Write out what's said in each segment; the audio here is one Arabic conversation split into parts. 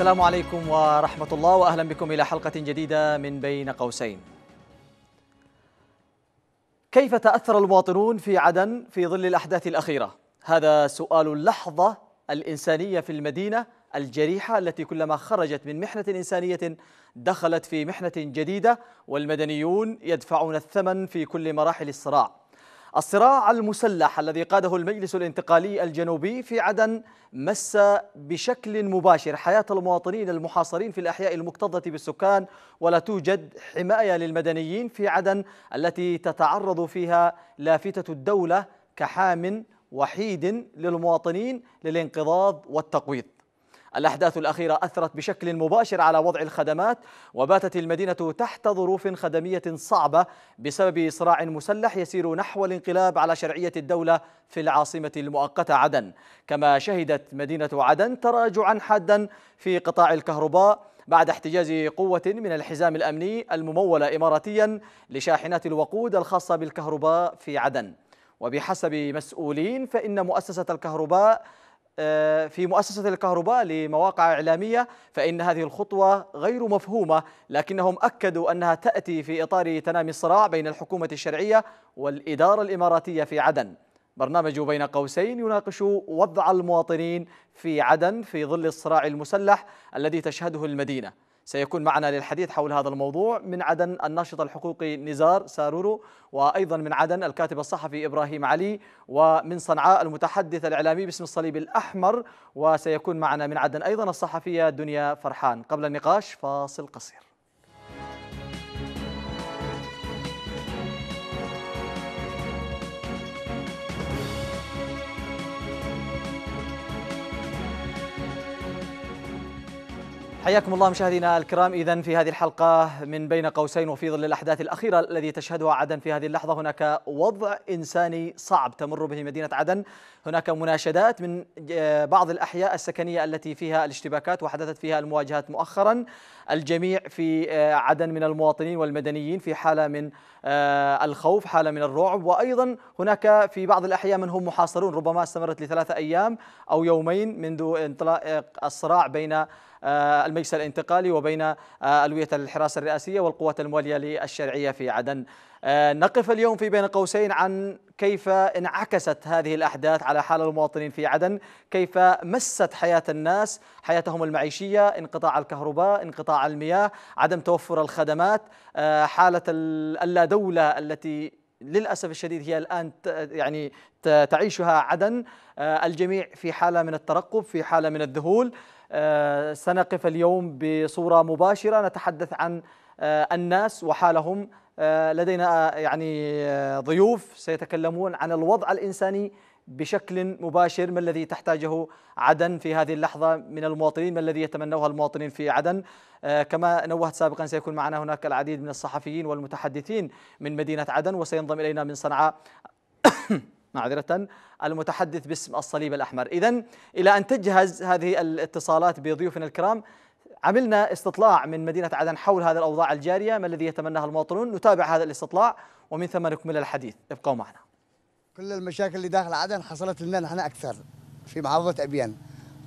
السلام عليكم ورحمة الله وأهلا بكم إلى حلقة جديدة من بين قوسين. كيف تأثر المواطنون في عدن في ظل الأحداث الأخيرة؟ هذا سؤال اللحظة الإنسانية في المدينة الجريحة التي كلما خرجت من محنة إنسانية دخلت في محنة جديدة والمدنيون يدفعون الثمن في كل مراحل الصراع. الصراع المسلح الذي قاده المجلس الانتقالي الجنوبي في عدن مس بشكل مباشر حياة المواطنين المحاصرين في الأحياء المكتظة بالسكان ولا توجد حماية للمدنيين في عدن التي تتعرض فيها لافتة الدولة كحام وحيد للمواطنين للانقضاض والتقويض. الأحداث الأخيرة أثرت بشكل مباشر على وضع الخدمات وباتت المدينة تحت ظروف خدمية صعبة بسبب صراع مسلح يسير نحو الانقلاب على شرعية الدولة في العاصمة المؤقتة عدن. كما شهدت مدينة عدن تراجعا حادا في قطاع الكهرباء بعد احتجاز قوة من الحزام الأمني الممولة إماراتيا لشاحنات الوقود الخاصة بالكهرباء في عدن. وبحسب مسؤولين فإن مؤسسة الكهرباء في مؤسسة الكهرباء لمواقع إعلامية فإن هذه الخطوة غير مفهومة لكنهم أكدوا أنها تأتي في إطار تنامي الصراع بين الحكومة الشرعية والإدارة الإماراتية في عدن. برنامج بين قوسين يناقش وضع المواطنين في عدن في ظل الصراع المسلح الذي تشهده المدينة. سيكون معنا للحديث حول هذا الموضوع من عدن الناشط الحقوقي نزار سارورو وأيضا من عدن الكاتب الصحفي إبراهيم علي ومن صنعاء المتحدث الإعلامي باسم الصليب الأحمر وسيكون معنا من عدن أيضا الصحفية دنيا فرحان. قبل النقاش فاصل قصير. حياكم الله مشاهدينا الكرام. اذا في هذه الحلقة من بين قوسين وفي ظل الأحداث الأخيرة الذي تشهدها عدن في هذه اللحظة هناك وضع إنساني صعب تمر به مدينة عدن. هناك مناشدات من بعض الأحياء السكنية التي فيها الاشتباكات وحدثت فيها المواجهات مؤخرا. الجميع في عدن من المواطنين والمدنيين في حالة من الخوف حالة من الرعب. وأيضا هناك في بعض الأحياء من هم محاصرون ربما استمرت لثلاثة أيام أو يومين منذ انطلاق الصراع بين المجلس الانتقالي وبين ألوية الحراسة الرئاسية والقوات الموالية للشرعية في عدن. نقف اليوم في بين قوسين عن كيف انعكست هذه الأحداث على حال المواطنين في عدن. كيف مست حياة الناس حياتهم المعيشية انقطاع الكهرباء انقطاع المياه عدم توفر الخدمات. حالة اللا دولة التي للأسف الشديد هي الآن يعني تعيشها عدن. الجميع في حالة من الترقب في حالة من الذهول. سنقف اليوم بصورة مباشرة نتحدث عن الناس وحالهم. لدينا يعني ضيوف سيتكلمون عن الوضع الإنساني بشكل مباشر. ما الذي تحتاجه عدن في هذه اللحظة من المواطنين؟ ما الذي يتمنوه المواطنين في عدن؟ كما نوهت سابقا سيكون معنا هناك العديد من الصحفيين والمتحدثين من مدينة عدن وسينضم إلينا من صنعاء. معذرة المتحدث باسم الصليب الأحمر. إذا إلى أن تجهز هذه الاتصالات بضيوفنا الكرام عملنا استطلاع من مدينة عدن حول هذه الأوضاع الجارية ما الذي يتمناه المواطنون؟ نتابع هذا الاستطلاع ومن ثم نكمل الحديث. ابقوا معنا. كل المشاكل اللي داخل عدن حصلت لنا نحن أكثر في محافظة أبيان.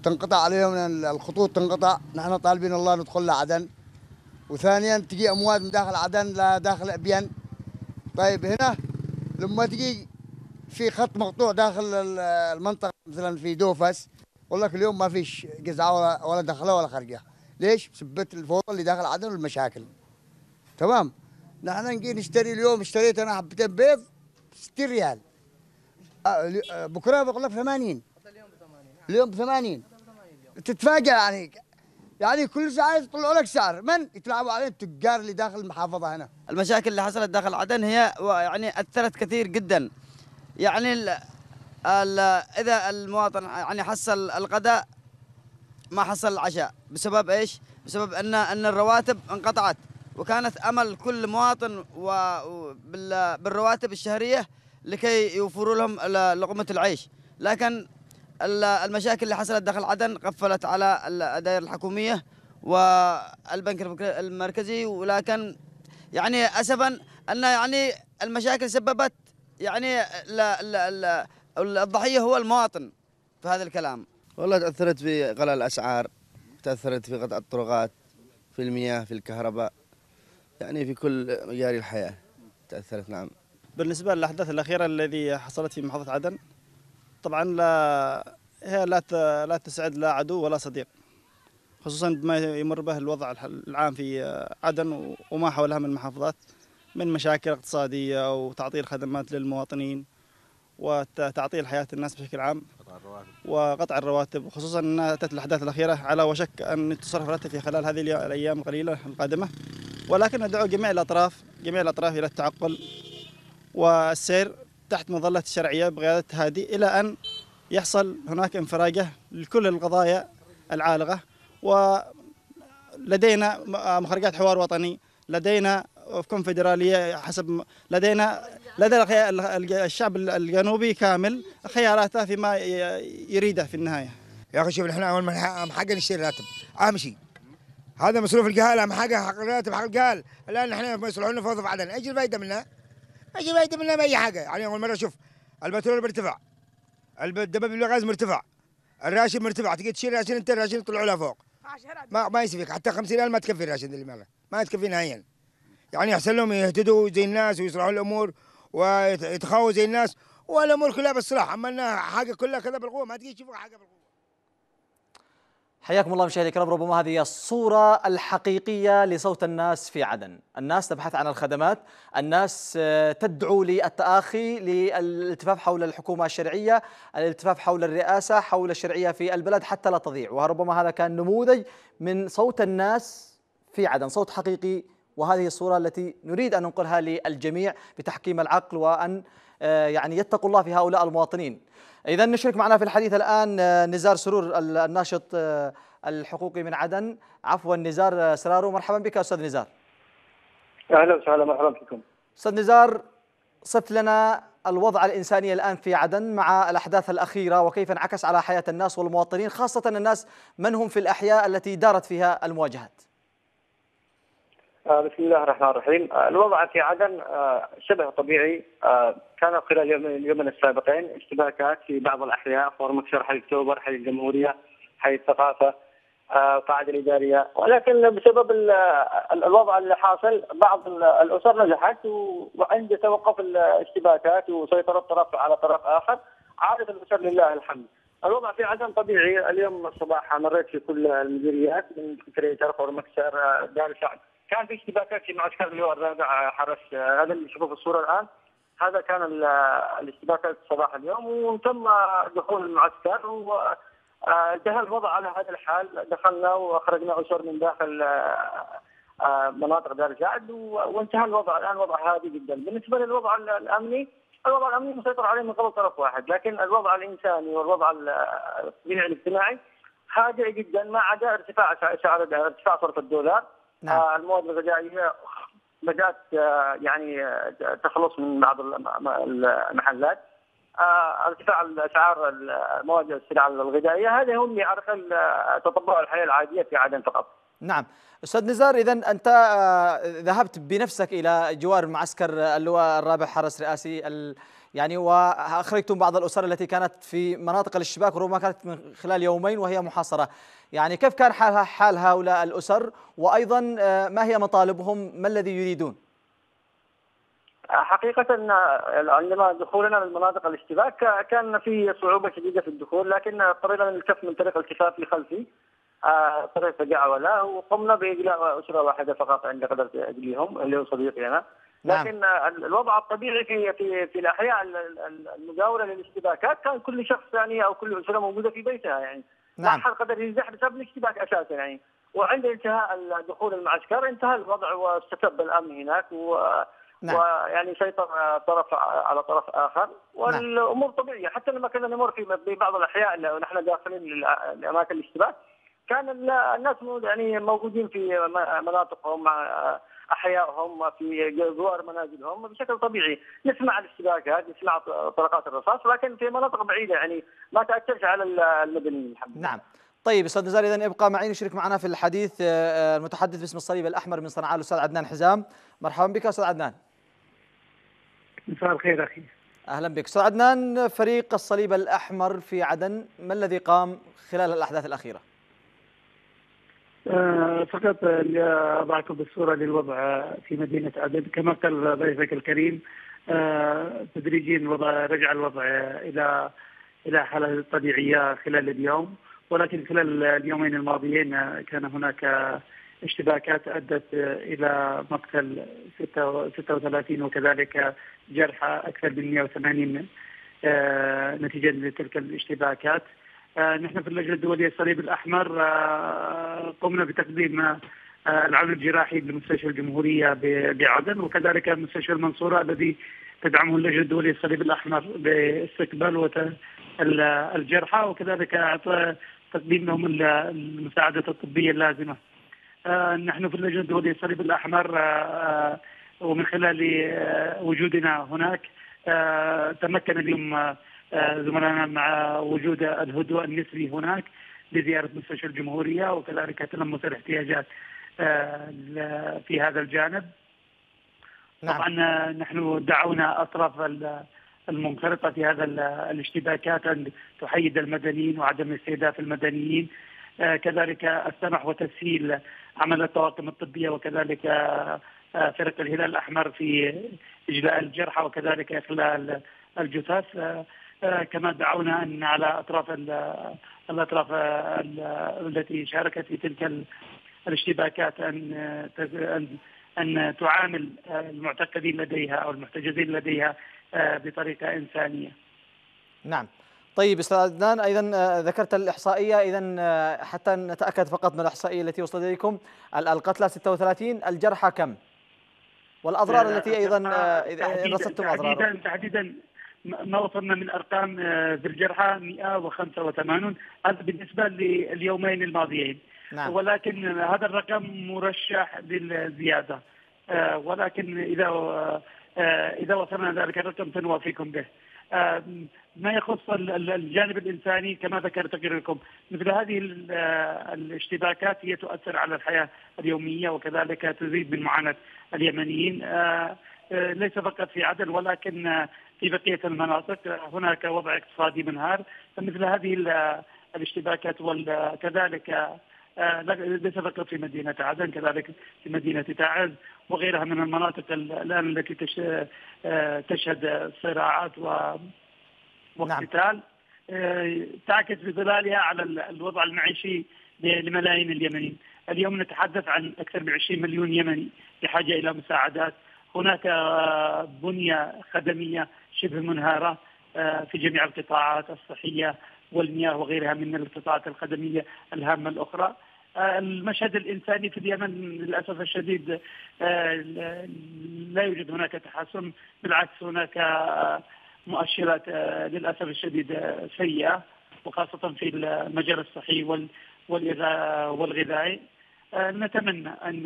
تنقطع عليهم الخطوط تنقطع نحن طالبين الله ندخل لعدن. وثانيا تجي أموات من داخل عدن لداخل أبيان. طيب هنا لما تجي في خط مقطوع داخل المنطقة مثلا في دوفس لك اليوم ما فيش قزعه ولا, ولا دخلة ولا خارجه ليش؟ بسبة الفوضى اللي داخل عدن والمشاكل تمام؟ نحن نجي نشتري اليوم اشتريت أنا حبتين بيض 60 ريال. بكرة بقول لك 80 اليوم ب 80 تتفاجئ يعني. يعني كل ساعه يطلعوا لك سعر. من؟ يتلاعبوا عليه التجار اللي داخل المحافظة هنا. المشاكل اللي حصلت داخل عدن هي يعني أثرت كثير جدا. يعني ال ال إذا المواطن يعني حصل الغداء ما حصل العشاء. بسبب إيش؟ بسبب ان إن الرواتب انقطعت. وكانت أمل كل مواطن بالرواتب الشهرية لكي يوفروا لهم لقمة العيش، لكن المشاكل اللي حصلت داخل عدن قفلت على الدائره الحكومية والبنك المركزي. ولكن يعني اسفا إن يعني المشاكل سببت يعني لا لا لا الضحية هو المواطن في هذا الكلام. والله تأثرت في غلاء الأسعار تأثرت في قطع الطرقات في المياه في الكهرباء يعني في كل مجال الحياة تأثرت نعم. بالنسبة للأحداث الأخيرة الذي حصلت في محافظة عدن طبعا لا هي لا لا تسعد لا عدو ولا صديق خصوصا بما يمر به الوضع العام في عدن وما حولها من المحافظات من مشاكل اقتصادية وتعطيل خدمات للمواطنين وتعطيل حياة الناس بشكل عام وقطع الرواتب خصوصا أنها أتت الأحداث الأخيرة على وشك أن تصرف الراتب في خلال هذه الأيام القليلة القادمة. ولكن ندعو جميع الأطراف جميع الأطراف إلى التعقل والسير تحت مظلة الشرعية بقيادة هادي إلى أن يحصل هناك انفراجة لكل القضايا العالقة. ولدينا مخرجات حوار وطني لدينا كونفدرالية حسب لدينا لدى الشعب الجنوبي كامل خياراته فيما يريده في النهاية. يا أخي شوف نحن أول ما حق نشتري راتب. أهم شيء. هذا مصروف القهال أهم حاجة حق الراتب حق القهال الآن نحن يصلحون فوضى في عدن إيش الفائدة منها؟ إيش الفائدة منها بأي حاجة. يعني أول مرة أشوف البترول بيرتفع الدباب بالغاز مرتفع الراشد مرتفع. تجي تشيل راشد أنت الراشد يطلعوا لها فوق. ما ما يسفك حتى 50 ريال ما تكفي الراشد اللي معنا. ما تكفي نهائيا. يعني احسن لهم يهتدوا زي الناس ويصلحوا الأمور ويتخاووا زي الناس والأمور كلها بالصلاح. أما إنها حاجة كلها كذا بالقوة ما تجي تشوفها حاجة بالقوة. حياكم الله مشاهدي الكرام. ربما هذه الصورة الحقيقية لصوت الناس في عدن. الناس تبحث عن الخدمات الناس آه، تدعو للتآخي للالتفاف حول الحكومة الشرعية الالتفاف حول الرئاسة حول الشرعية في البلد حتى لا تضيع. وربما هذا كان نموذج من صوت الناس في عدن صوت حقيقي وهذه الصورة التي نريد أن ننقلها للجميع بتحكيم العقل وأن آه، يعني يتقوا الله في هؤلاء المواطنين. إذا نشرك معنا في الحديث الآن آه، نزار سرور الناشط آه، الحقوقي من عدن. عفوا نزار سرارو مرحبا بك أستاذ نزار. أهلا وسهلا مرحبا بكم. أستاذ نزار صف لنا الوضع الإنساني الآن في عدن مع الأحداث الأخيرة وكيف انعكس على حياة الناس والمواطنين خاصة الناس من هم في الأحياء التي دارت فيها المواجهات. بسم الله الرحمن الرحيم. آه، الوضع في عدن آه، شبه طبيعي. كان خلال اليومين السابقين اشتباكات في بعض الأحياء مكسر حي اكتوبر حي الجمهورية حي الثقافة القاعده الإدارية. ولكن بسبب الوضع اللي حاصل بعض الأسر نزحت وعند توقف الاشتباكات وسيطرة طرف على طرف آخر عادت الاسر لله الحمد. الوضع في عدن طبيعي. اليوم الصباح مريت في كل المديريات من كريتر خور مكسر دار سعد. كان في اشتباكات في معسكر اللواء الرابع حرس هذا اللي نشوفه في الصورة الآن. هذا كان الاشتباكات صباح اليوم وتم دخول المعسكر و انتهى الوضع على هذا الحال. دخلنا وأخرجنا اسر من داخل آه، مناطق دار الجعد وانتهى الوضع. الآن وضع هادي جدا. بالنسبة للوضع الأمني الوضع الأمني مسيطر عليه من قبل طرف واحد لكن الوضع الإنساني والوضع البناء الاجتماعي هادئ جدا ما عدا ارتفاع ارتفاع صرف الدولار. نعم. آه، المواد الغذائية بدأت آه، يعني آه، تخلص من بعض المحلات ارتفاع الأسعار المواد السلع الغذائية هذا هم يعرقل تطبع الحياة العادية في عدن فقط. نعم أستاذ نزار اذا أنت ذهبت بنفسك إلى جوار معسكر اللواء الرابع حرس رئاسي يعني وأخرجتم بعض الأسر التي كانت في مناطق الاشتباك وربما كانت من خلال يومين وهي محاصرة. يعني كيف كان حال حال هؤلاء الأسر؟ وأيضا آه، ما هي مطالبهم؟ ما الذي يريدون؟ حقيقة عندما دخولنا للمناطق الاشتباك كان في صعوبة شديدة في الدخول لكن اضطرينا نلتف من طريق التفاف خلفي آه، طريق فجاعة ولا وقمنا بإجلاء أسرة واحدة فقط عند قدرت أجليهم اللي هو صديقي أنا. لكن نعم. الوضع الطبيعي في في في الأحياء المجاورة للاشتباكات كان كل شخص يعني أو كل أسرة موجودة في بيتها يعني نعم. ما حد قدر ينزح بسبب الاشتباك أساسا يعني وعند انتهاء دخول المعسكر انتهى الوضع واستتب الأمن هناك و نعم. ويعني سيطر طرف على طرف آخر والأمور نعم. طبيعية حتى لما كنا نمر في بعض الأحياء ونحن داخلين لأماكن الاشتباك كان الناس يعني موجودين في مناطقهم أحيائهم في جوار منازلهم بشكل طبيعي. نسمع الاشتباكات نسمع طلقات الرصاص لكن في مناطق بعيدة يعني ما تأثرش على المدنيين الحمد نعم. طيب أستاذ نزار اذا ابقى معي نشرك معنا في الحديث آه، آه، المتحدث باسم الصليب الأحمر من صنعاء الأستاذ عدنان حزام. مرحبا بك أستاذ عدنان. مساء الخير أخي. أهلا بك. أستاذ عدنان فريق الصليب الأحمر في عدن ما الذي قام خلال الأحداث الأخيرة؟ فقط أضعكم بالصورة للوضع في مدينة عدن كما قال ضيفك الكريم آه، تدريجيا الوضع رجع الوضع إلى إلى حالة طبيعية خلال اليوم ولكن خلال اليومين الماضيين كان هناك اشتباكات أدت إلى مقتل 36 وكذلك جرحى أكثر من 180 آه، نتيجة لتلك الاشتباكات. آه، نحن في اللجنة الدولية الصليب الأحمر آه، قمنا بتقديم العون الجراحي لمستشفى الجمهورية بعدن وكذلك مستشفى المنصورة الذي تدعمه اللجنة الدولية الصليب الأحمر باستقبال الجرحى وكذلك تقديم لهم المساعدة الطبية اللازمة. آه، نحن في اللجنة الدولية الصليب الأحمر آه، آه، ومن خلال وجودنا هناك تمكن اليوم زملائنا مع وجود الهدوء النسبي هناك لزيارة مستشفى الجمهورية وكذلك تلمس الاحتياجات في هذا الجانب. نعم. طبعا نحن دعونا أطراف المنخرطة في هذا الاشتباكات أن تحيد المدنيين وعدم استهداف المدنيين. آه، كذلك السمح وتسهيل عمل الطواقم الطبية وكذلك آه، فرق الهلال الأحمر في إجلاء الجرحى وكذلك إخلاء الجثث. آه، كما دعونا أن على أطراف الأطراف التي شاركت في تلك الاشتباكات أن أن تعامل المعتقدين لديها أو المحتجزين لديها آه، بطريقة إنسانية. نعم. طيب أستاذ عدنان أيضا آه، ذكرت الإحصائية إذا آه، حتى نتأكد فقط من الإحصائية التي وصلت إليكم القتلى 36 الجرحى كم؟ والأضرار التي أيضا رصدتم اضرار تحديدا ما وصلنا من أرقام في الجرحى 185 هذا بالنسبة لليومين الماضيين. نعم. ولكن هذا الرقم مرشح للزيادة. ولكن إذا آه، إذا وصلنا ذلك الرقم سنوافيكم به. آه، ما يخص الجانب الإنساني كما ذكر تقريركم مثل هذه آه، الاشتباكات هي تؤثر على الحياة اليومية وكذلك تزيد من معاناة اليمنيين. ليس فقط في عدن ولكن في بقية المناطق. هناك وضع اقتصادي منهار فمثل هذه الاشتباكات وكذلك ليس فقط في مدينة عدن كذلك في مدينة تعز وغيرها من المناطق الآن التي تشهد صراعات واقتتال نعم. آه، تعكس بظلالها على الوضع المعيشي لملايين اليمنيين. اليوم نتحدث عن أكثر من 20 مليون يمني بحاجة إلى مساعدات. هناك بنية خدمية شبه منهارة آه، في جميع القطاعات الصحية والمياه وغيرها من القطاعات الخدمية الهامة الأخرى. المشهد الإنساني في اليمن للأسف الشديد آه، لا يوجد هناك تحسن بالعكس هناك مؤشرات آه، للأسف الشديد آه، سيئة وخاصة في المجال الصحي والغذائي. نتمنى أن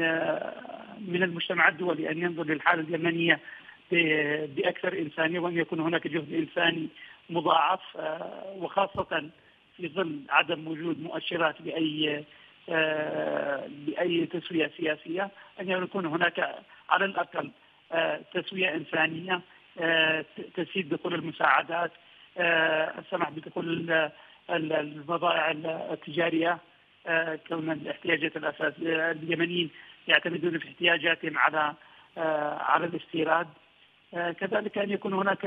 من المجتمع الدولي أن ينظر للحالة اليمنية بأكثر انسانيه وأن يكون هناك جهد إنساني مضاعف وخاصة في ظل عدم وجود مؤشرات لاي بأي تسوية سياسية أن يكون هناك على الأقل آه، تسوية إنسانية آه، تسهيل دخول المساعدات آه، السمح بدخول البضائع التجارية كون الاحتياجات الأساسية اليمنيين يعتمدون في احتياجاتهم على على الاستيراد كذلك أن يكون هناك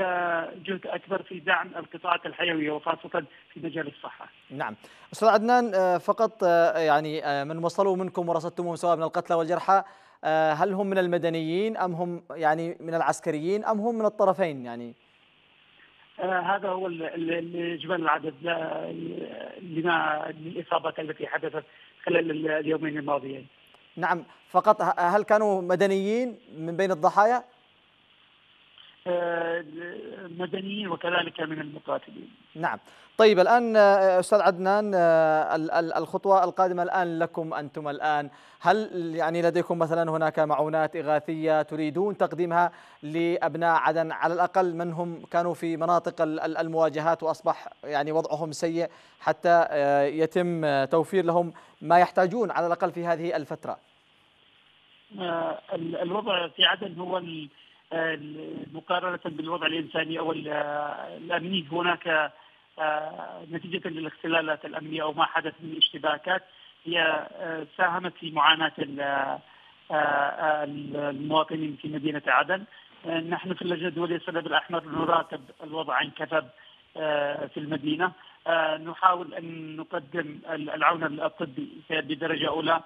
جهد أكبر في دعم القطاعات الحيوية وخاصة في مجال الصحة. نعم. أستاذ عدنان آه، فقط آه، يعني آه، من وصلوا منكم ورصدتموهم سواء من القتلى والجرحى هل هم من المدنيين أم هم يعني من العسكريين أم هم من الطرفين يعني؟ هذا هو اجمالي العدد لما للاصابات التي حدثت خلال اليومين الماضيين. نعم فقط هل كانوا مدنيين من بين الضحايا؟ مدنيين وكذلك من المقاتلين. نعم. طيب الآن آه، أستاذ عدنان آه، الخطوة القادمة الآن لكم أنتم الآن. هل يعني لديكم مثلا هناك معونات إغاثية تريدون تقديمها لأبناء عدن؟ على الأقل من هم كانوا في مناطق المواجهات وأصبح يعني وضعهم سيء حتى آه، يتم توفير لهم ما يحتاجون على الأقل في هذه الفترة؟ الوضع في عدن هو مقارنة بالوضع الإنساني أو الأمني هناك آه، نتيجة للاختلالات الأمنية أو ما حدث من اشتباكات. هي ساهمت في معاناة المواطنين في مدينة عدن. نحن في اللجنة الدولية للصليب الاحمر نراقب الوضع عن كثب في المدينة. نحاول أن نقدم العون الطبي بدرجة أولى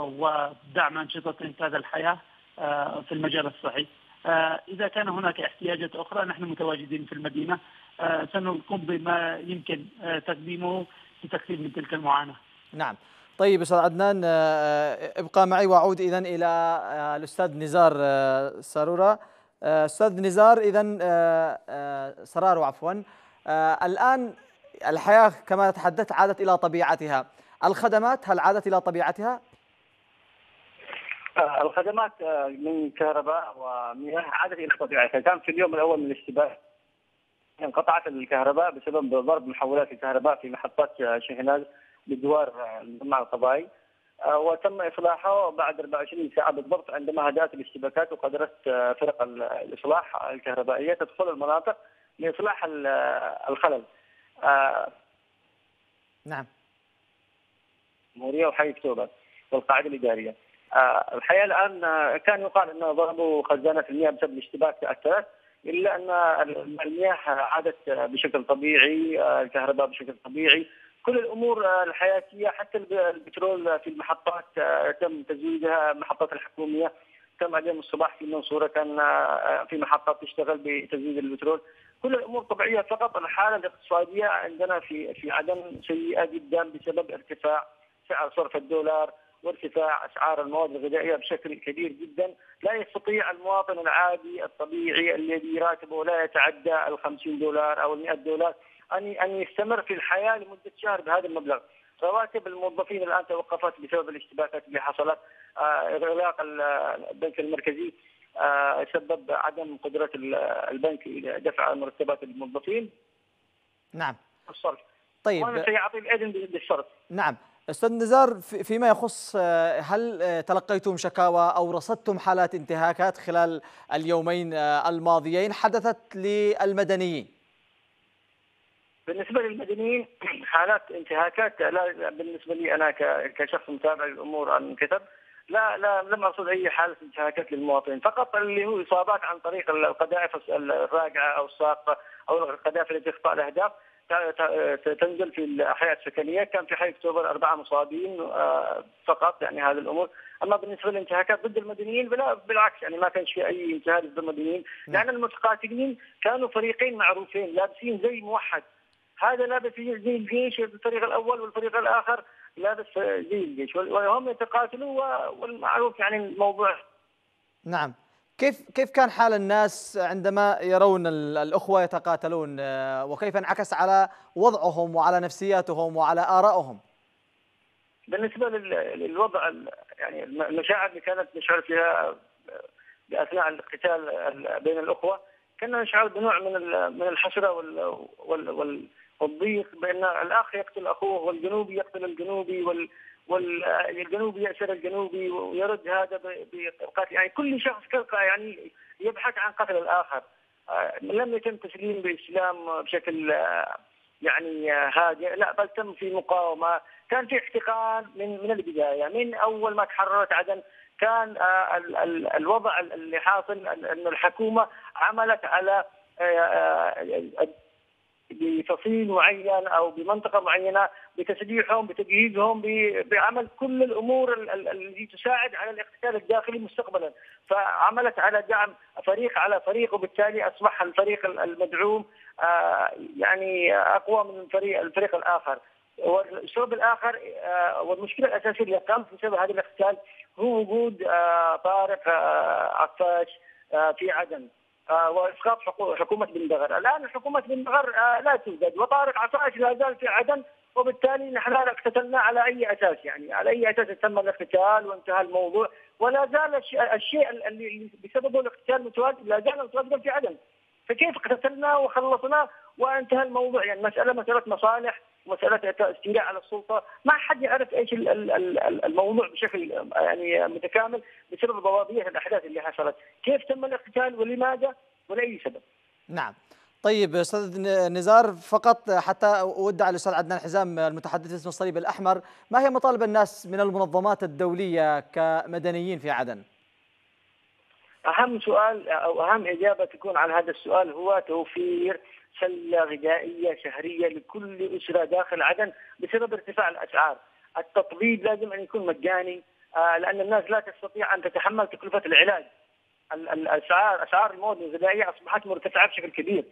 ودعم أنشطة انقاذ الحياة في المجال الصحي. اذا كان هناك احتياجات أخرى نحن متواجدين في المدينة سنقوم بما يمكن تقديمه لتخفيف من تلك المعاناة. نعم. طيب أستاذ عدنان ابقى معي وأعود اذا إلى الأستاذ نزار سارورا أستاذ نزار اذا سرارو عفوا. الآن الحياة كما تحدثت عادت إلى طبيعتها. الخدمات هل عادت إلى طبيعتها؟ الخدمات من كهرباء ومياه عادت إلى طبيعتها كان في اليوم الأول من الاشتباه انقطعت الكهرباء بسبب ضرب محولات الكهرباء في محطات شحناز بجوار المجمع القضائي وتم إصلاحه بعد 24 ساعة بالضبط عندما هدأت الاشتباكات وقدرت فرق الإصلاح الكهربائية تدخل المناطق لإصلاح الخلل. نعم. جمهوريه وحي اكتوبر والقاعدة الإدارية. الحقيقة الآن كان يقال إنه ضربوا خزانة المياه بسبب الاشتباك تاثرت إلا أن المياه عادت بشكل طبيعي، الكهرباء بشكل طبيعي، كل الأمور الحياتية حتى البترول في المحطات تم تزويدها المحطات الحكومية تم اليوم الصباح في المنصوره كان في محطات تشتغل بتزويد البترول. كل الأمور طبيعية فقط. الحالة الاقتصادية عندنا في في عدن سيئة جدا بسبب ارتفاع سعر صرف الدولار وارتفاع أسعار المواد الغذائية بشكل كبير جدا، لا يستطيع المواطن العادي الطبيعي الذي راتبه لا يتعدى ال 50 دولار أو ال 100 دولار أن أن يستمر في الحياة لمدة شهر بهذا المبلغ. رواتب الموظفين الآن توقفت بسبب الاشتباكات اللي حصلت، اغلاق البنك المركزي سبب عدم قدرة البنك إلى دفع مرتبات الموظفين. نعم. الصرف. طيب. وأنا سيعطي الأذن بالصرف. نعم. أستاذ نزار فيما يخص هل تلقيتم شكاوى أو رصدتم حالات انتهاكات خلال اليومين الماضيين حدثت للمدنيين؟ بالنسبة للمدنيين حالات انتهاكات لا بالنسبة لي أنا كشخص متابع للأمور عن كتب لا لا لم أرصد أي حالة انتهاكات للمواطنين فقط اللي هو إصابات عن طريق القذائف الراجعة أو الساقة أو القذائف التي تخطأ الأهداف تنزل في الأحياء السكنية. كان في حي أكتوبر أربعة مصابين فقط يعني هذه الأمور. أما بالنسبة للانتهاكات ضد المدنيين بلا بالعكس يعني ما كانش في أي انتهاك ضد المدنيين. لأن المتقاتلين كانوا فريقين معروفين لابسين زي موحد. هذا لابس زي الجيش الفريق الأول والفريق الآخر لابس زي الجيش. وهم يتقاتلوا والمعروف يعني الموضوع. نعم. كيف كيف كان حال الناس عندما يرون الأخوة يتقاتلون وكيف انعكس على وضعهم وعلى نفسياتهم وعلى آرائهم؟ بالنسبة للوضع يعني المشاعر اللي كانت نشعر فيها بأثناء القتال بين الأخوة كنا نشعر بنوع من من الحسرة وال وال والضيق بأن الأخ يقتل أخوه والجنوبي يقتل الجنوبي وال والجنوبي يأسر الجنوبي ويرد هذا بقتل يعني كل شخص يعني يبحث عن قتل الآخر. لم يتم تسليم الإسلام بشكل يعني هادئ لا بل تم في مقاومة. كان في احتقان من من البداية. من أول ما تحررت عدن كان الوضع اللي حاصل أن الحكومة عملت على بفصيل معين أو بمنطقة معينة بتسليحهم بتجهيزهم بعمل كل الأمور التي تساعد على الاقتتال الداخلي مستقبلا. فعملت على دعم فريق على فريق وبالتالي أصبح الفريق المدعوم يعني أقوى من الفريق الفريق الآخر. والسبب الآخر والمشكلة الأساسية اللي قامت بسبب هذا الاقتتال هو وجود طارق عفاش في عدن. وإسقاط حكومة بن بغر، الآن حكومة بن بغر لا توجد. وطارق عطاش لا زال في عدن وبالتالي نحن اقتتلنا على أي أساس يعني على أي أساس تم الاقتتال وانتهى الموضوع. ولا زال الشيء اللي بسببه الاقتتال متواجد لا زال متواجدا في عدن. فكيف اقتتلنا وخلصنا وانتهى الموضوع؟ يعني مساله مسألة مصالح مسألة استيلاء على السلطة. ما حد يعرف إيش الموضوع بشكل يعني متكامل بسبب ضبابيه الأحداث اللي حصلت. كيف تم الاقتتال ولماذا؟ ولأي سبب؟ نعم. طيب أستاذ نزار فقط حتى اودع الأستاذ عدنان حزام المتحدث باسم الصليب الأحمر، ما هي مطالب الناس من المنظمات الدولية كمدنيين في عدن؟ أهم سؤال أو أهم إجابة تكون على هذا السؤال هو توفير سلة غذائية شهرية لكل أسرة داخل عدن بسبب ارتفاع الأسعار. التطبيب لازم أن يكون مجاني آه، لأن الناس لا تستطيع أن تتحمل تكلفة العلاج. الاسعار أسعار المواد الغذائية أصبحت مرتفعة بشكل كبير.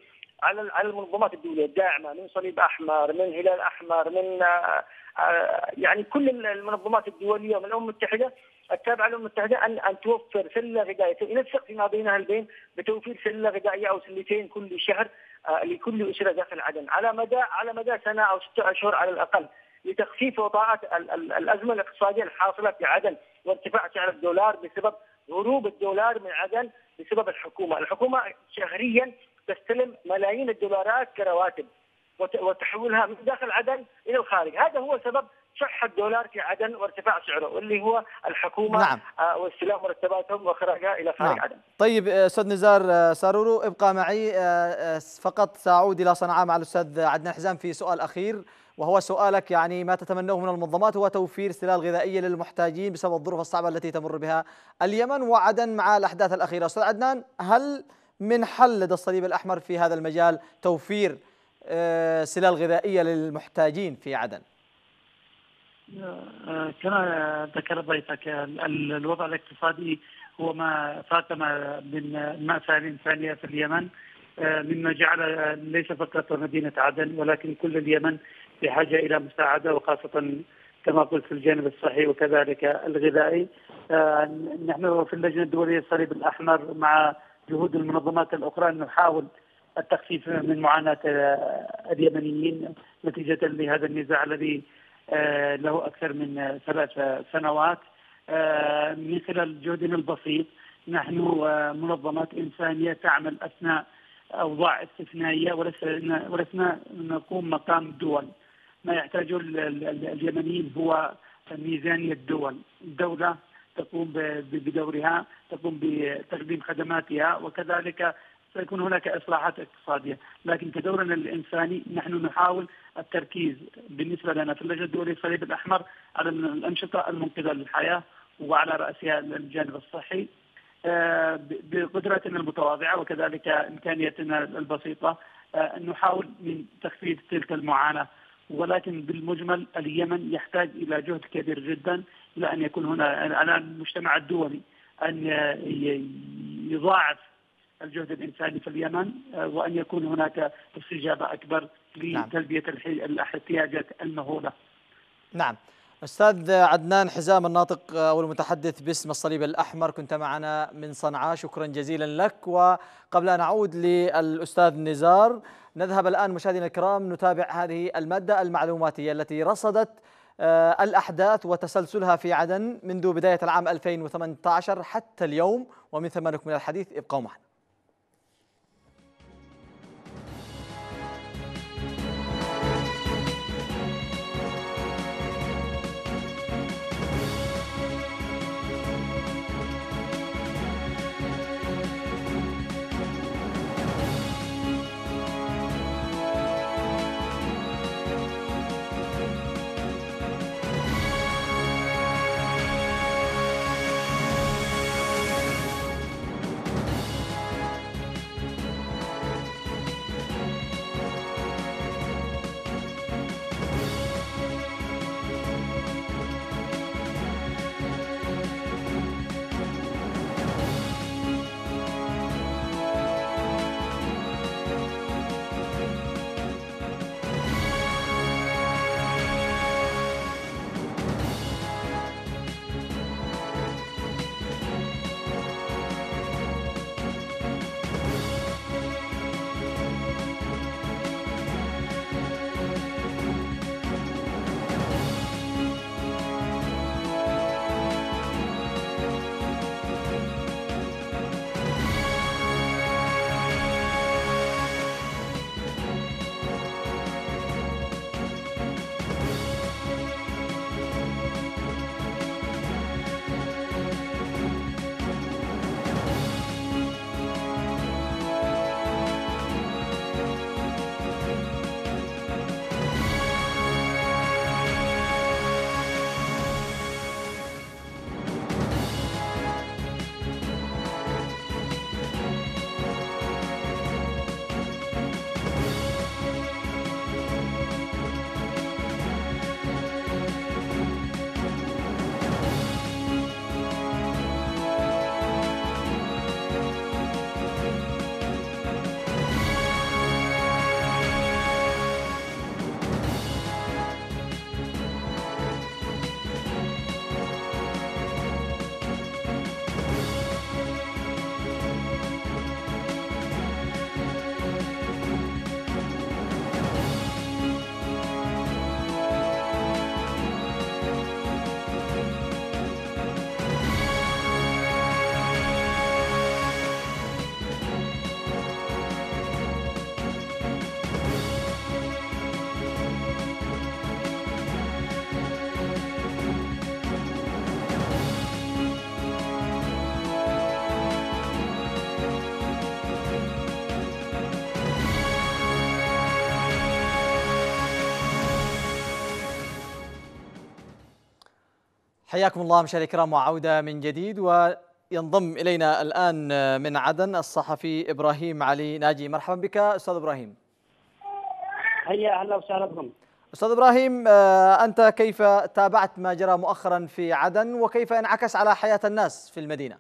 على على المنظمات الدولية الداعمة من صليب أحمر من هلال أحمر من آه، آه، يعني كل المنظمات الدولية ومن الأمم المتحدة التابعه للامم المتحده ان أن توفر سلة غذائية. ينسق فيما بينها البين بتوفير سلة غذائية أو سلتين كل شهر آه، لكل أسرة داخل عدن على مدى على مدى سنة أو ستة أشهر على الأقل لتخفيف وطاعة الأزمة الاقتصادية الحاصلة في عدن وارتفاع سعر الدولار بسبب هروب الدولار من عدن بسبب الحكومة، الحكومة شهريا تستلم ملايين الدولارات كرواتب وتحولها من داخل عدن إلى الخارج، هذا هو سبب شح الدولار في عدن وارتفاع سعره واللي هو الحكومة نعم. آه، واستلام مرتباتهم واخراجها إلى خارج نعم. عدن. طيب آه، أستاذ نزار آه، سارورو ابقى معي فقط سأعود إلى صنعاء مع الأستاذ عدنان حزام في سؤال أخير وهو سؤالك يعني ما تتمناه من المنظمات هو توفير سلال غذائية للمحتاجين بسبب الظروف الصعبة التي تمر بها اليمن وعدن مع الأحداث الأخيرة، أستاذ عدنان هل من حل لدى الصليب الأحمر في هذا المجال توفير سلال غذائية للمحتاجين في عدن؟ آه، كما ذكر ضيفك الوضع الاقتصادي هو ما فاتم من المأساة الإنسانية في اليمن. آه، مما جعل ليس فقط مدينة عدن ولكن كل اليمن بحاجة إلى مساعدة وخاصة كما قلت في الجانب الصحي وكذلك الغذائي. آه، نحن في اللجنة الدولية الصليب الأحمر مع جهود المنظمات الأخرى نحاول التخفيف من معاناة اليمنيين نتيجة لهذا النزاع الذي آه، له أكثر من ثلاث سنوات. آه، من خلال جهدنا البسيط نحن منظمات إنسانية تعمل أثناء أوضاع استثنائية ولسنا نقوم مقام الدول ما يحتاجه اليمنيين هو ميزانية الدول. الدولة تقوم بدورها تقوم بتقديم خدماتها وكذلك سيكون هناك إصلاحات اقتصادية، لكن كدورنا الإنساني نحن نحاول التركيز بالنسبة لنا في اللجنه الدوليه الصليب الأحمر على الأنشطة المنقذة للحياة وعلى رأسها الجانب الصحي آه، بقدراتنا المتواضعة وكذلك إمكانياتنا البسيطة آه، أن نحاول من تخفيف تلك المعاناة. ولكن بالمجمل اليمن يحتاج إلى جهد كبير جدا إلى أن يكون هنا على المجتمع الدولي أن يضاعف الجهد الإنساني في اليمن آه، وأن يكون هناك استجابه أكبر نعم. لتلبية الاحتياجات المهولة. نعم. أستاذ عدنان حزام الناطق آه، والمتحدث باسم الصليب الأحمر كنت معنا من صنعاء شكرا جزيلا لك وقبل أن أعود للأستاذ نزار نذهب الآن مشاهدينا الكرام نتابع هذه المادة المعلوماتية التي رصدت آه، الأحداث وتسلسلها في عدن منذ بداية العام 2018 حتى اليوم ومن ثم نكمل الحديث ابقوا معنا حياكم الله مشاهدينا الكرام وعودة من جديد وينضم إلينا الآن من عدن الصحفي إبراهيم علي ناجي. مرحبا بك أستاذ إبراهيم. هيا أهلا وسهلا بكم. أستاذ إبراهيم آه، أنت كيف تابعت ما جرى مؤخرا في عدن وكيف انعكس على حياة الناس في المدينة؟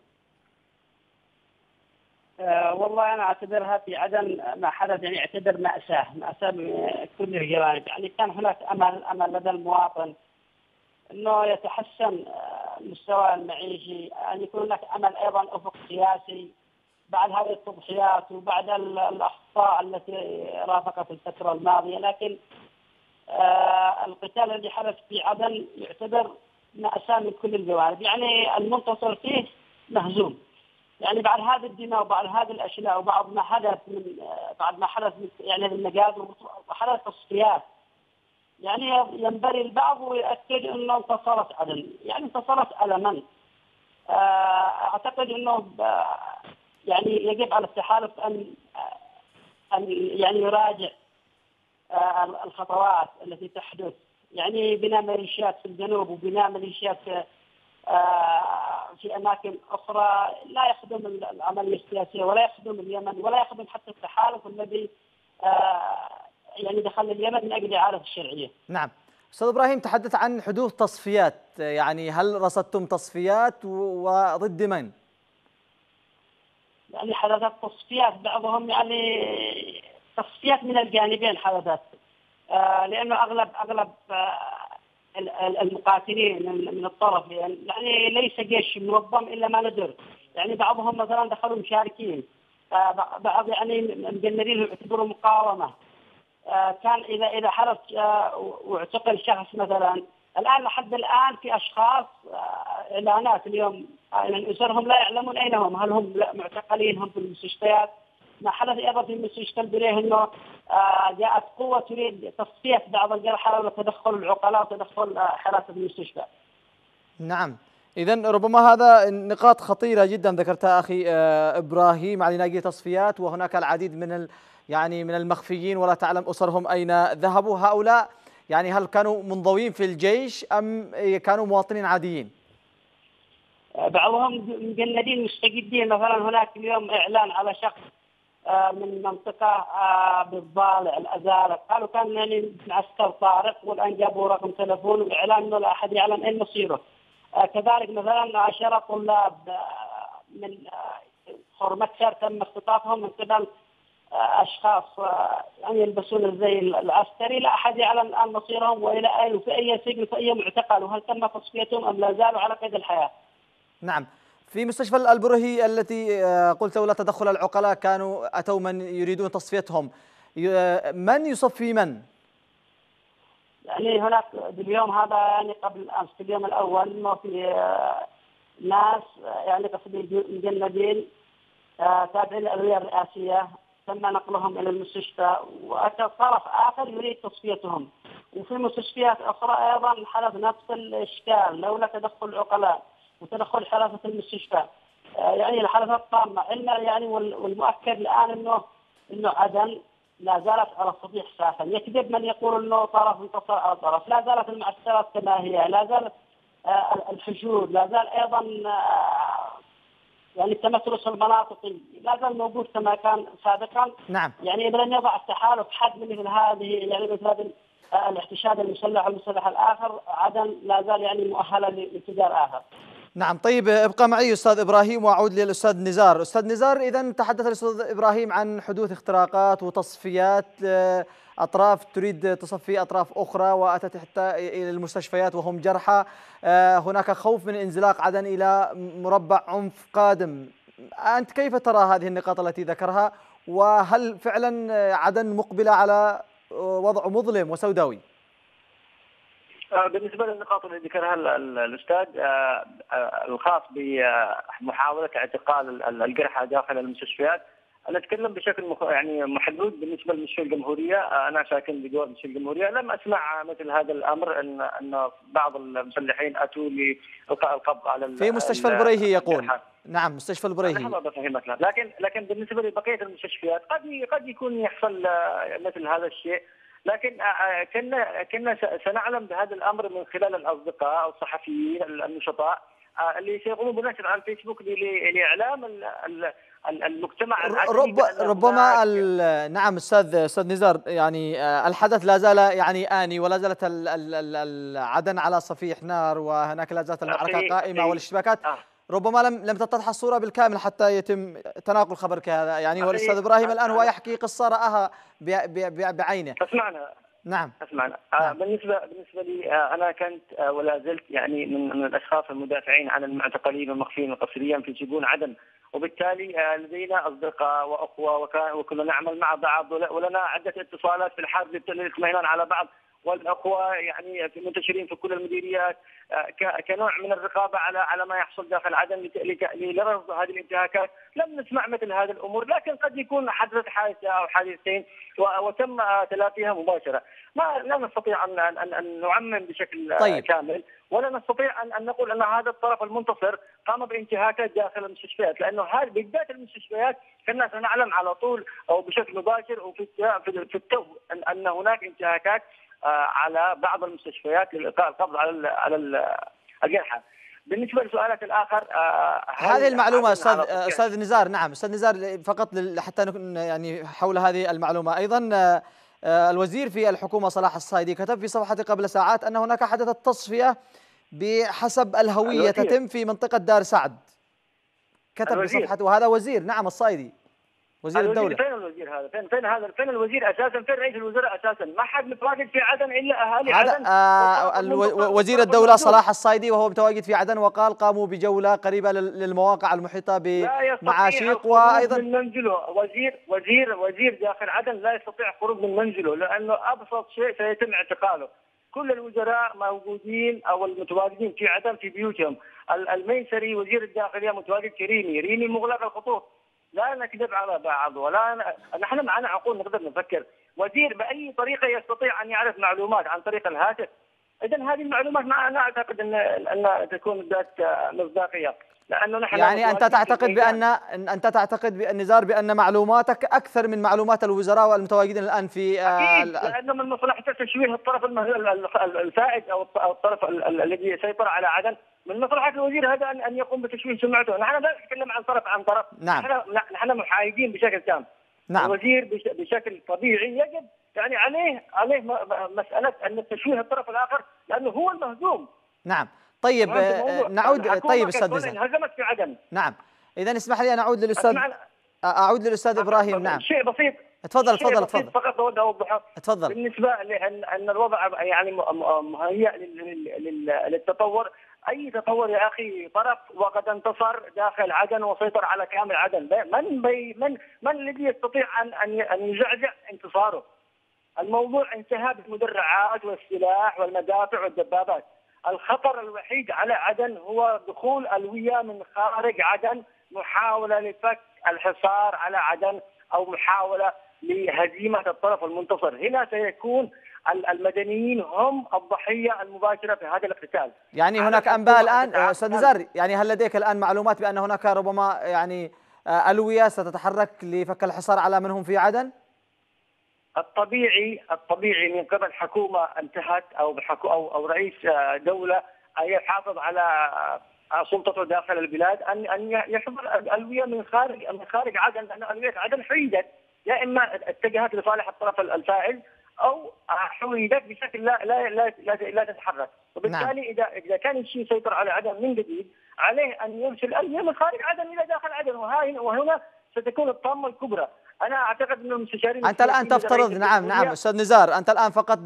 آه والله أنا أعتبرها في عدن ما حدث يعني أعتبر مأساة، مأساة من كل الجوانب، يعني كان هناك أمل أمل لدى المواطن إنه يتحسن آه، المستوى المعيشي، ان يكون هناك أمل أيضا أفق سياسي بعد هذه التضحيات وبعد الأخطاء التي رافقت الفترة الماضية، لكن آه القتال الذي حدث في عدن يعتبر مأساة من كل الجوانب، يعني المنتصر فيه مهزوم. يعني بعد هذه الدماء وبعد هذه الأشياء وبعد ما حدث من بعد ما حدث من يعني المجازر وحدث تصفيات يعني ينبري البعض ويؤكد إنه انتصرت عدن، يعني انتصرت على من؟ آه، أعتقد إنه يعني يجب على التحالف ان أن يعني يراجع آه، الخطوات التي تحدث يعني بناء ميليشيات في الجنوب وبناء ميليشيات آه، في أماكن أخرى لا يخدم العملية السياسيه ولا يخدم اليمن ولا يخدم حتى التحالف الذي آه، يعني دخل اليمن من أجل إعادة الشرعية. نعم. أستاذ إبراهيم تحدث عن حدوث تصفيات، يعني هل رصدتم تصفيات وضد من؟ يعني حدثت تصفيات بعضهم يعني تصفيات من الجانبين حدثت آه لأنه اغلب أغلب آه المقاتلين من الطرف يعني ليس جيش منظم إلا ما ندر يعني بعضهم مثلا دخلوا مشاركين آه، بعض يعني مجندين يعتبروا مقاومة كان اذا إذا حدث آه، واعتقل شخص مثلا الآن لحد الآن في أشخاص إعلانات اليوم يعني اسرهم لا يعلمون أين هم هل هم معتقلين هم في المستشفيات ما حدث أيضا في مستشفى البرية إنه آه، جاءت قوة تريد تصفية بعض الجرحى وتدخل العقلاء وتدخل آه، حراسه المستشفى. نعم. إذا ربما هذا نقاط خطيرة جدا ذكرتها أخي آه، إبراهيم على ناقي تصفيات وهناك العديد من يعني من المخفيين ولا تعلم أسرهم أين ذهبوا. هؤلاء يعني هل كانوا منضوين في الجيش أم كانوا مواطنين عاديين؟ بعضهم مجندين مستجدين. مثلا هناك اليوم إعلان على شخص آه، من منطقة آه، بالضالع الأزالة. قالوا كان يعني عسكر طارق والآن جابوا رقم تلفون وإعلان أنه لا أحد يعلم أين مصيره. آه، كذلك مثلا عشرة طلاب من خرمكسر تم اختطافهم من قبل أشخاص يعني يلبسون الزي العسكري لا أحد يعلم الآن مصيرهم وإلى أين وفي أي سجن في أي معتقل وهل تم تصفيتهم أم لا زالوا على قيد الحياة. نعم في مستشفى البرهي التي آه، قلت لولا تدخل العقلاء كانوا أتوا من يريدون تصفيتهم من يصفي من؟ يعني هناك اليوم هذا يعني قبل الأمس في اليوم الأول انه في آه، ناس آه، يعني قصدي مجندين تابعين للادويه الرئاسية تم نقلهم إلى المستشفى وأتى طرف آخر يريد تصفيتهم. وفي مستشفيات أخرى أيضا حدث نفس الإشكال لولا تدخل العقلاء وتدخل حراسة المستشفى. آه، يعني الحراسة الطامة علما يعني والمؤكد الآن إنه إنه عدن لا زالت على السطيح ساخن. يكذب من يقول إنه طرف انتصر على طرف. لا زالت المعسكرات كما هي لا زال آه، الحشود لا زال أيضا آه، يعني التمترس المناطقي لا زال موجود كما كان سابقا. نعم. يعني إذا لم يضع التحالف حد من مثل هذه يعني مثل هذه الاحتشاد المسلح والمسلح الآخر عدن لا زال يعني مؤهله لاتجاه آخر. نعم. طيب ابقى معي أستاذ إبراهيم وأعود للأستاذ نزار، أستاذ نزار اذا تحدث الأستاذ إبراهيم عن حدوث اختراقات وتصفيات أطراف تريد تصفي أطراف أخرى وأتت حتى إلى المستشفيات وهم جرحى، آه، هناك خوف من انزلاق عدن إلى مربع عنف قادم، أنت كيف ترى هذه النقاط التي ذكرها؟ وهل فعلا عدن مقبلة على وضع مظلم وسوداوي؟ آه، بالنسبة للنقاط اللي ذكرها الأستاذ آه، الخاص بمحاولة اعتقال الجرحى داخل المستشفيات أنا أتكلم بشكل مخ... يعني محدود بالنسبة للمستشفى الجمهورية. أنا ساكن بجوار المستشفى الجمهورية. لم أسمع مثل هذا الأمر ان إن بعض المسلحين أتوا لإلقاء القبض على في مستشفى البريهي يقول. نعم مستشفى البريهي. أنا بفهمك. لكن لكن بالنسبة لبقية المستشفيات قد قد يكون يحصل مثل هذا الشيء. لكن آه، آه، كنا كنا سنعلم بهذا الأمر من خلال الأصدقاء الصحفيين ال- النشطاء آه، اللي سيقومون بنشر على الفيسبوك لإعلام المجتمع رب ربما نعم أستاذ أستاذ نزار يعني آه، الحدث لا زال يعني آني ولا زالت ال- ال- ال- العدن على صفيح نار وهناك لا زالت المعركة قائمة أخي. والاشتباكات. آه. ربما لم لم تتضح الصورة بالكامل حتى يتم تناقل خبر كهذا يعني والأستاذ إبراهيم الآن هو أنا- يحكي قصة رآها بعينه. اسمعنا نعم. اسمعنا آه بالنسبة بالنسبة لي آه أنا كنت آه ولا زلت يعني من من الأشخاص المدافعين عن المعتقلين والمخفيين قسريا في سجون عدن. وبالتالي لدينا أصدقاء وأخوة وكان وكنا نعمل مع بعض ول- ولنا عدة اتصالات في الحرب للاطمئنان على بعض. والاخوه يعني في منتشرين في كل المديريات آه، كنوع من الرقابة على على ما يحصل داخل عدن لرصد هذه الانتهاكات، لم نسمع مثل هذه الأمور، لكن قد يكون حدثت حادثة أو حادثتين وتم تلافيها مباشرة، ما لا نستطيع ان ان, أن نعمم بشكل آه، طيب. كامل، ولا نستطيع ان أن نقول أن هذا الطرف المنتصر قام بانتهاكات داخل المستشفيات، لأنه هذه بالذات المستشفيات كنا سنعلم على طول أو بشكل مباشر وفي في التو أن, هناك انتهاكات. على بعض المستشفيات لالقاء القبض على على ال الجرحى. بالنسبة لسؤالك الآخر آه، هذه المعلومة أستاذ أستاذ نزار نعم أستاذ نزار فقط حتى نكون يعني حول هذه المعلومة أيضا آه، آه، الوزير في الحكومة صلاح الصايدي كتب في صفحته قبل ساعات أن هناك حدثت تصفية بحسب الهوية الوزير. تتم في منطقة دار سعد كتب الوزير. بصفحته وهذا وزير نعم الصايدي وزير الوزير الدولة فين الوزير هذا؟ فين فين هذا؟ فين الوزير أساسا؟ فين رئيس الوزراء أساسا؟ ما حد متواجد في عدن إلا أهالي هذا عدن آه الو- المنتصر وزير الدولة. صلاح الصايدي وهو متواجد في عدن وقال قاموا بجولة قريبة لل- للمواقع المحيطة لا يستطيع بمعاشيق وأيضا من منزله وزير وزير وزير داخل عدن لا يستطيع الخروج من منزله لأنه أبسط شيء سيتم اعتقاله كل الوزراء موجودين أو المتواجدين في عدن في بيوتهم ال- الميسري وزير الداخلية متواجد في ريمي ريمي مغلق الخطوط لا نكذب على بعض ولا. نحن معنا عقول نقدر نفكر وزير بأي طريقة يستطيع أن يعرف معلومات عن طريق الهاتف اذا هذه المعلومات ما أنا أعتقد ان إن تكون ذات مصداقية لأنه نحن يعني أنت تعتقد. بان أنت تعتقد بان نزار بأن معلوماتك أكثر من معلومات الوزراء والمتواجدين الآن في آه، أكيد لأنه من مصلحته تشويه الطرف الفائز أو الطرف ال- ال- الذي يسيطر على عدن من مصلحة الوزير هذا ان يقوم بتشويه سمعته، نحن لا نتكلم عن طرف عن طرف، نعم. نحن نحن محايدين بشكل تام. نعم الوزير بش- بشكل طبيعي يجب يعني عليه عليه مسألة أن تشويه الطرف الآخر لأنه هو المهزوم. نعم طيب آه،؟ نعود طيب أستاذ نزار انهزمت في عدن. نعم. اذا اسمح لي ان أعود للأستاذ أسمع- أعود للأستاذ إبراهيم. نعم. شيء بسيط. تفضل شيء تفضل تفضل. فقط اود اوضحه تفضل. بالنسبة لأن أن الوضع يعني مهيئ لل- لل- لل- للتطور. أي تطور يا أخي؟ طرف وقد انتصر داخل عدن وسيطر على كامل عدن. من بي من من الذي يستطيع أن أن أن يزعزع انتصاره؟ الموضوع انتهى بالمدرعات والسلاح والمدافع والدبابات. الخطر الوحيد على عدن هو دخول الوية من خارج عدن محاولة لفك الحصار على عدن أو محاولة لهزيمة الطرف المنتصر هنا سيكون ال- المدنيين هم الضحية المباشرة في هذا الاقتتال يعني هناك أنباء الحكومة الآن أن آه، أستاذ تتعامل- نزار يعني هل لديك الآن معلومات بأن هناك ربما يعني آه، الويه ستتحرك لفك الحصار على من هم في عدن؟ الطبيعي الطبيعي من قبل حكومة انتهت أو بحكو أو أو رئيس آه، دولة أن يحافظ على آه، سلطته داخل البلاد ان أن يحضر الالويه من خارج من خارج عدن لأن الوية عدن حيدت. يا إما اتجهت لصالح الطرف الفائز أو حيدت بشكل لا لا لا لا, لا تتحرك. وبالتالي اذا إذا كان الشيء يسيطر على عدن من جديد عليه أن يرسل الالويه من خارج عدن إلى داخل عدن. وهنا ستكون الطامة الكبرى. أنا أعتقد ان المستشارين أنت الآن تفترض نعم نعم أستاذ نزار أنت الآن فقط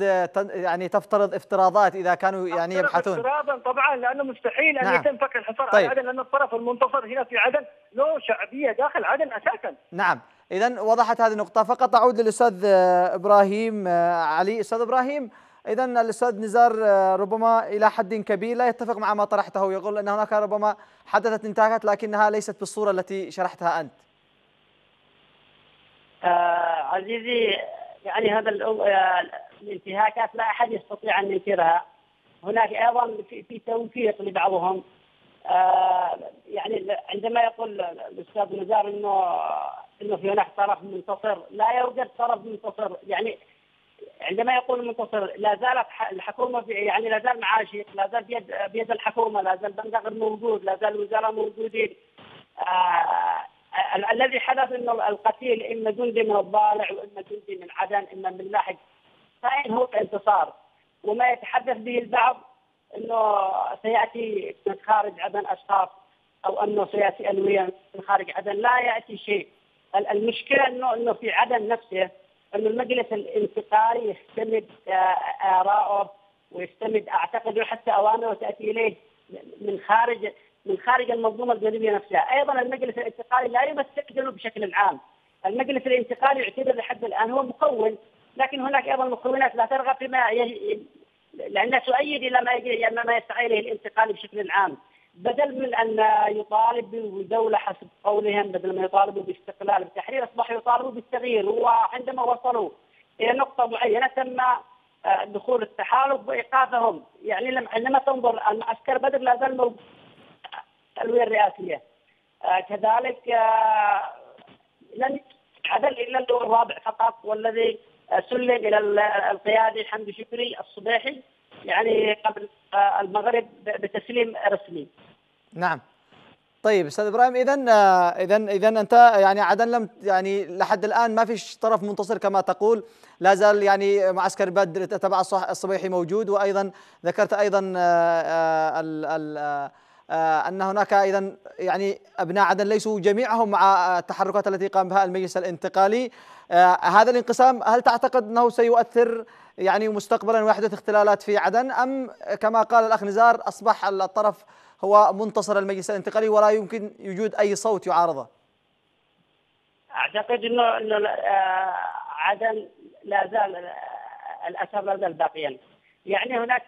يعني تفترض افتراضات إذا كانوا يعني يبحثون. افتراضا طبعا لأنه مستحيل أن نعم. يتم فك الحصار طيب. على عدن لأن الطرف المنتصر هنا في عدن له شعبية داخل عدن أساسا. نعم. اذا وضحت هذه النقطة. فقط أعود للأستاذ آه، إبراهيم آه، علي. أستاذ إبراهيم اذا الأستاذ نزار آه، ربما إلى حد كبير لا يتفق مع ما طرحته. يقول إن هناك ربما حدثت انتهاكات لكنها ليست بالصورة التي شرحتها أنت. عزيزي يعني هذا آه، الانتهاكات لا أحد يستطيع أن ينكرها. هناك أيضا في, في توفيق لبعضهم. آه يعني عندما يقول الأستاذ نزار انه إنه في هناك طرف منتصر لا يوجد طرف منتصر. يعني عندما يقول المنتصر لا زالت الحكومة في يعني لا زال معاشي لا زال بيد بيد الحكومة لا زال بندغر موجود لا زال الوزراء موجودين. آه الذي حدث إنه القتيل إما جندي من الضالع وإما جندي من عدن إما من لاحق فاين هو الانتصار وما يتحدث به البعض إنه سيأتي من خارج عدن اشخاص أو إنه سيأتي الويه من خارج عدن. لا يأتي شيء. ال- المشكلة انه إنه في عدن نفسه إنه المجلس الانتقالي يستمد آه، اراءه ويستمد أعتقد حتى اوامره تاتي إليه من خارج من خارج المنظومة الجنوبيه نفسها، أيضا المجلس الانتقالي لا يمثل بشكل عام. المجلس الانتقالي يعتبر لحد الآن هو مكون لكن هناك أيضا مكونات لا ترغب فيما ي- لأنها تؤيد إلى ما يجري ما يسعى إليه الانتقالي بشكل عام. بدل من أن يطالب بدوله حسب قولهم بدل ما يطالبوا باستقلال بتحرير اصبحوا يطالبوا بالتغيير وعندما وصلوا إلى نقطة معينة تم آه، دخول التحالف وإيقافهم يعني لم- عندما تنظر المعسكر بدر لا زال موجود التلوية الرئاسية. آه، كذلك لم عدل الا الدور الرابع فقط والذي آه، سلم ال- القيادي حمدي شكري الصبيحي يعني قبل آه، المغرب بتسليم رسمي. نعم. طيب أستاذ إبراهيم اذا اذا اذا أنت يعني عدن لم يعني لحد الآن ما فيش طرف منتصر كما تقول لا زال يعني معسكر بدر تبع الصبيحي موجود وأيضا ذكرت أيضا ال- ال- أن هناك أيضا يعني أبناء عدن ليسوا جميعهم مع التحركات التي قام بها المجلس الانتقالي. آه، هذا الانقسام هل تعتقد أنه سيؤثر يعني مستقبلا ويحدث اختلالات في عدن؟ أم كما قال الأخ نزار أصبح الطرف هو منتصر المجلس الانتقالي ولا يمكن وجود أي صوت يعارضه؟ أعتقد انه إنه آه، عدن لا زال آه، الاثر لا زال باقيا. يعني هناك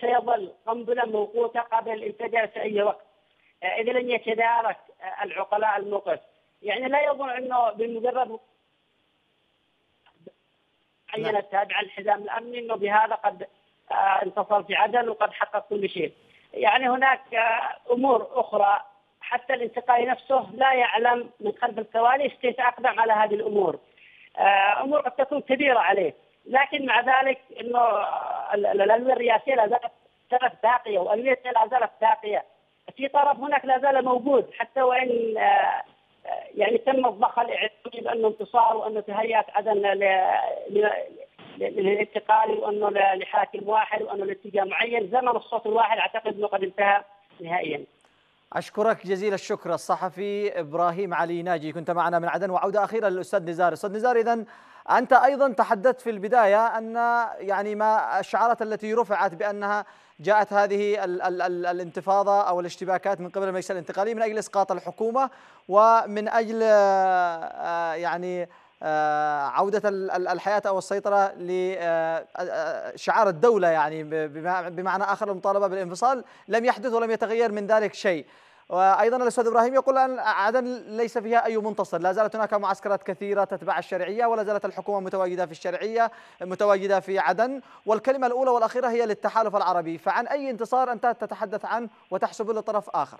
سيظل قنبلة موقوتة قبل الانفجار في أي وقت. آه، إذا لم يتدارك آه، العقلاء الموقف يعني لا يظن أنه بمجرد معينه تابعه للحزام الأمني إنه بهذا قد آه، انتصر في عدن وقد حقق كل شيء. يعني هناك أمور أخرى. حتى الانتقالي نفسه لا يعلم من خلف الكواليس كيف أقدم على هذه الأمور. أمور قد تكون كبيرة عليه، لكن مع ذلك إنه ال- ال- الالويه الرئاسيه لا زالت باقية والويه لا زالت باقية. في طرف هناك لا زال موجود حتى وإن آه، يعني تم الضخ الإعلامي بانه انتصار وانه تهيأت عدن للانتقال وأنه لحاكم واحد وأنه لاتجاه معين زمن الصوت الواحد أعتقد إنه قد انتهى نهائيا. أشكرك جزيل الشكر الصحفي إبراهيم علي ناجي كنت معنا من عدن وعودة أخيرا للأستاذ نزار، أستاذ نزار اذا أنت أيضا تحدثت في البداية أن يعني ما الشعارات التي رفعت بأنها جاءت هذه ال ال ال الانتفاضة أو الاشتباكات من قبل المجلس الانتقالي من أجل إسقاط الحكومة ومن أجل آه، آه، يعني آه، عودة ال- ال- الحياة أو السيطرة لشعار الدولة يعني بمعنى آخر المطالبة بالانفصال لم يحدث ولم يتغير من ذلك شيء. وأيضا الأستاذ إبراهيم يقول أن عدن ليس فيها أي منتصر، لا زالت هناك معسكرات كثيرة تتبع الشرعية ولا زالت الحكومة متواجدة في الشرعية، متواجدة في عدن، والكلمة الأولى والأخيرة هي للتحالف العربي، فعن أي انتصار أنت تتحدث عنه وتحسب لطرف آخر؟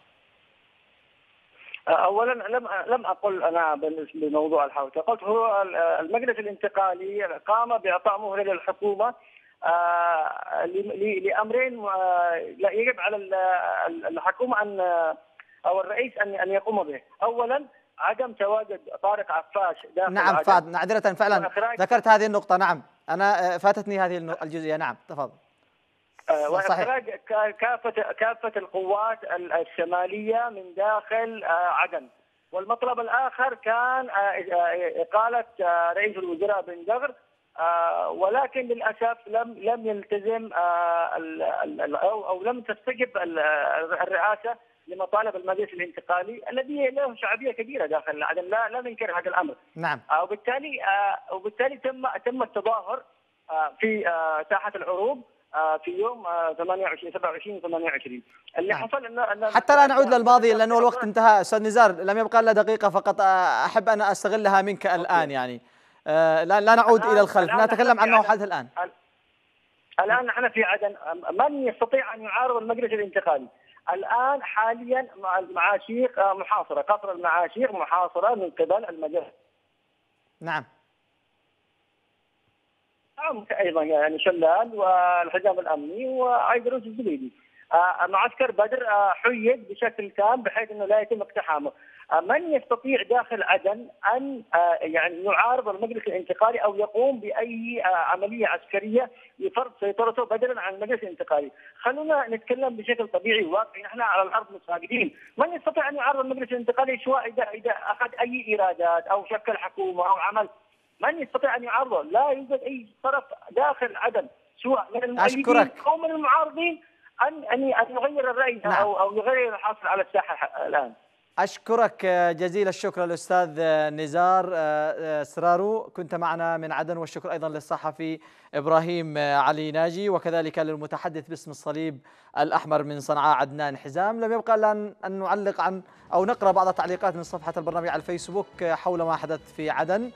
اولا لم لم أقل أنا بالنسبة لموضوع الحوثه، قلت هو المجلس الانتقالي قام بإعطاء مهلة للحكومة آه، لأمرين آه، يجب على ال- ال- الحكومة أن أو الرئيس ان أن يقوم به، اولا عدم تواجد طارق عفاش داخل نعم عدن. فات معذره فعلا. ذكرت هذه النقطة نعم. أنا آه، فاتتني هذه الجزئية. نعم تفضل. آه،. واخراج كا- كافة كافة القوات ال- الشمالية من داخل آه، عدن. والمطلب الآخر كان إقالة رئيس الوزراء بن آه، ولكن للأسف لم لم يلتزم أو لم تستجب ال- الرئاسة لمطالب المجلس الانتقالي الذي له شعبية كبيرة داخل عدن لا لا ننكر هذا الامر نعم. آه، وبالتالي آه، وبالتالي تم تم التظاهر آه، في ساحة العروض في يوم آه، 28 27 28 اللي نعم. حصل انه أن حتى لا نعود للماضي لأنه الوقت انتهى. أستاذ نزار لم يبقى إلا دقيقة فقط. أحب أن أستغلها منك الآن يعني. لا لا نعود إلى الخلف. نتكلم عنه عدن. حدث الآن. الآن نحن في عدن. من يستطيع أن يعارض المجلس الانتقالي؟ الآن حاليا مع المعاشيق آه، محاصرة. قصر المعاشيق محاصرة من قبل المجلس. نعم. أيضا يعني شلال والحزام الأمني وايدروس الزبيدي. معسكر بدر آه، حيد بشكل تام بحيث إنه لا يتم اقتحامه. آه، من يستطيع داخل عدن أن يعني يعارض المجلس الانتقالي أو يقوم بأي عملية عسكرية لفرض سيطرته بدلا عن المجلس الانتقالي، خلونا نتكلم بشكل طبيعي وواقعي. نحن على الأرض متواجدين، من يستطيع أن يعارض المجلس الانتقالي سواء إذا إذا أخذ أي إيرادات أو شكل حكومة أو عمل؟ من يستطيع أن يعارضه؟ لا يوجد أي طرف داخل عدن سواء من المؤيدين أو من المعارضين. ان ان أن يغير الرأي نعم. أو أو يغير الحاصل على الساحة الآن. أشكرك جزيل الشكر الأستاذ نزار آه، سرارو كنت معنا من عدن والشكر أيضا للصحفي إبراهيم علي ناجي وكذلك للمتحدث باسم الصليب الأحمر من صنعاء عدنان حزام لم يبقى إلا أن نعلق عن أو نقرأ بعض التعليقات من صفحة البرنامج على الفيسبوك حول ما حدث في عدن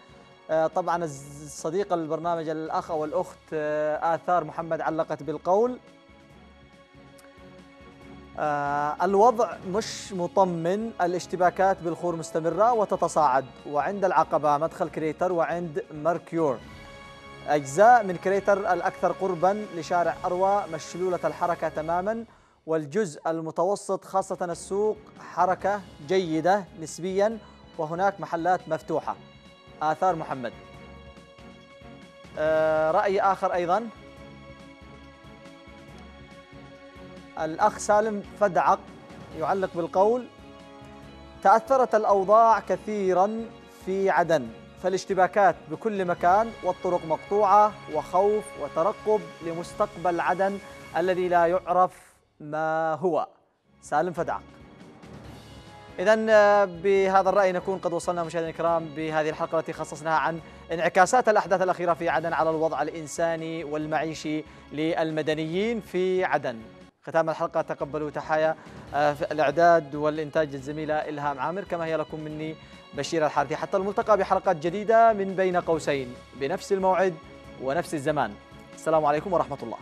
آه، طبعا صديق البرنامج الأخ أو الأخت آه، آثار محمد علقت بالقول آه الوضع مش مطمن الاشتباكات بالخور مستمرة وتتصاعد وعند العقبة مدخل كريتر وعند مركيور أجزاء من كريتر الأكثر قربا لشارع أروى مشلولة الحركة تماما والجزء المتوسط خاصة السوق حركة جيدة نسبيا وهناك محلات مفتوحة. آثار محمد. آه رأي آخر أيضا. الأخ سالم فدعق يعلق بالقول تأثرت الأوضاع كثيرا في عدن فالاشتباكات بكل مكان والطرق مقطوعة وخوف وترقب لمستقبل عدن الذي لا يعرف ما هو. سالم فدعق. إذا بهذا الرأي نكون قد وصلنا مشاهدينا الكرام بهذه الحلقة التي خصصناها عن انعكاسات الأحداث الأخيرة في عدن على الوضع الإنساني والمعيشي للمدنيين في عدن. ختام الحلقة. تقبلوا تحايا آه، الإعداد والإنتاج الزميلة إلهام عامر. كما هي لكم مني بشير الحارثي. حتى الملتقى بحلقات جديدة من بين قوسين بنفس الموعد ونفس الزمان. السلام عليكم ورحمة الله.